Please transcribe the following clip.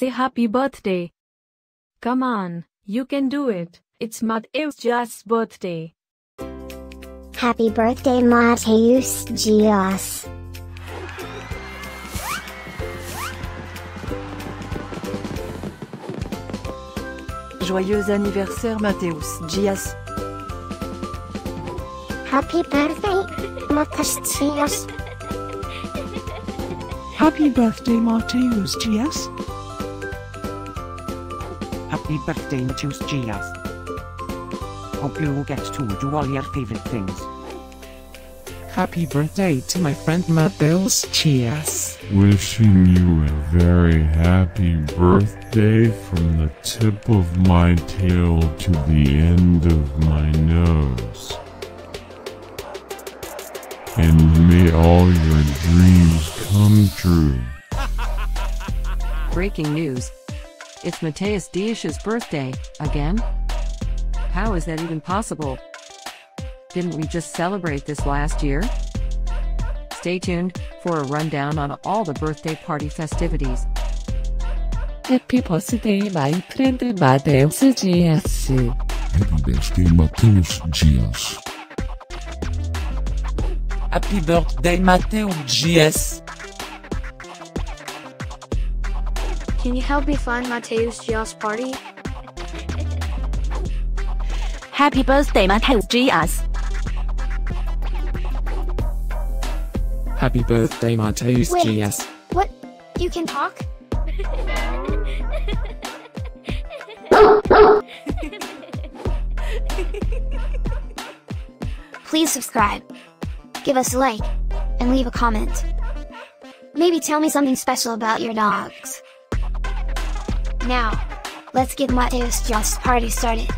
say happy birthday. Come on, you can do it. It's Matheus Dias's birthday. Happy birthday Matheus Dias. Joyeux anniversaire Matheus Dias. Happy birthday Matheus Dias. Happy birthday, Matheus Dias. Happy birthday, Matheus Dias. Hope you get to do all your favorite things. Happy birthday to my friend Matheus Dias. Wishing you a very happy birthday from the tip of my tail to the end of my nose. And may all your dreams come true. Breaking news. It's Matheus Dias's birthday, again? How is that even possible? Didn't we just celebrate this last year? Stay tuned for a rundown on all the birthday party festivities. Happy birthday, my friend Matheus Dias. Happy birthday, Matheus Dias. Happy birthday, Matheus Dias. Can you help me find Matheus Dias party? Happy birthday, Matheus Dias. Happy birthday, Matheus Wait. Dias. What? You can talk? Please subscribe, give us a like, and leave a comment. Maybe tell me something special about your dogs. Now, let's get Matheus Dias party started.